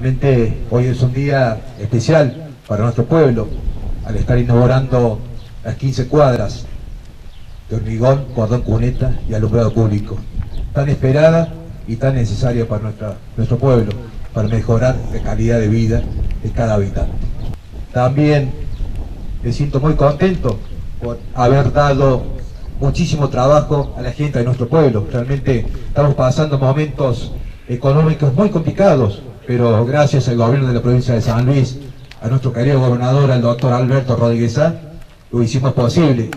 Realmente hoy es un día especial para nuestro pueblo al estar inaugurando las 15 cuadras de hormigón, cordón cuneta y alumbrado público, tan esperada y tan necesaria para nuestra, nuestro pueblo, para mejorar la calidad de vida de cada habitante. También me siento muy contento por haber dado muchísimo trabajo a la gente de nuestro pueblo. Realmente estamos pasando momentos económicos muy complicados, pero gracias al gobierno de la provincia de San Luis, a nuestro querido gobernador, al doctor Alberto Rodríguez lo hicimos posible.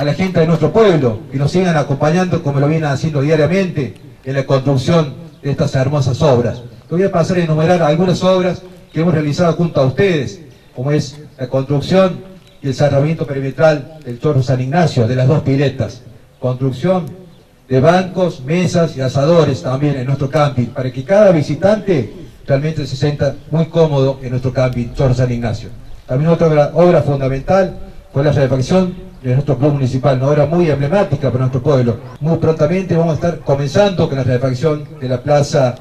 A la gente de nuestro pueblo, que nos sigan acompañando como lo vienen haciendo diariamente en la construcción de estas hermosas obras. voy a pasar a enumerar algunas obras que hemos realizado junto a ustedes, como es la construcción y el cerramiento perimetral del Chorro San Ignacio, de las dos piletas, construcción de bancos, mesas y asadores también en nuestro camping, para que cada visitante realmente se sienta muy cómodo en nuestro camping Chorro San Ignacio. También otra obra, fundamental fue la refacción de nuestro club municipal, una obra muy emblemática para nuestro pueblo. Muy prontamente vamos a estar comenzando con la refacción de la plaza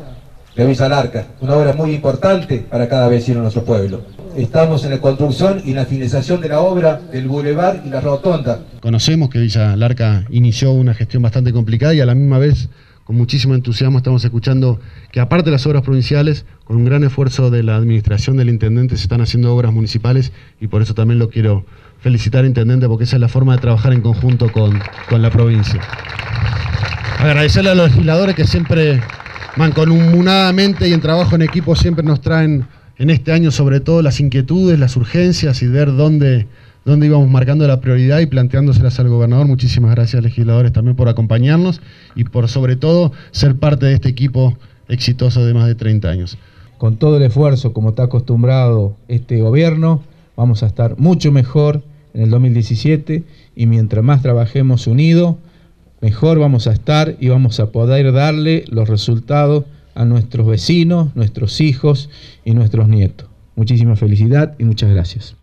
de Villa Larca, una obra muy importante para cada vecino de nuestro pueblo. Estamos en la construcción y la finalización de la obra del bulevar y la rotonda. Conocemos que Villa Larca inició una gestión bastante complicada y a la misma vez con muchísimo entusiasmo estamos escuchando que aparte de las obras provinciales, con un gran esfuerzo de la administración del intendente se están haciendo obras municipales y por eso también lo quiero felicitar intendente porque esa es la forma de trabajar en conjunto con, con la provincia. Agradecerle a los legisladores que siempre mancomunadamente y en trabajo en equipo siempre nos traen en este año sobre todo las inquietudes, las urgencias y ver dónde, dónde íbamos marcando la prioridad y planteándoselas al gobernador. Muchísimas gracias legisladores también por acompañarnos y por sobre todo ser parte de este equipo exitoso de más de 30 años. Con todo el esfuerzo, como está acostumbrado este gobierno, vamos a estar mucho mejor en el 2017 y mientras más trabajemos unidos, mejor vamos a estar y vamos a poder darle los resultados a nuestros vecinos, nuestros hijos y nuestros nietos. Muchísima felicidad y muchas gracias.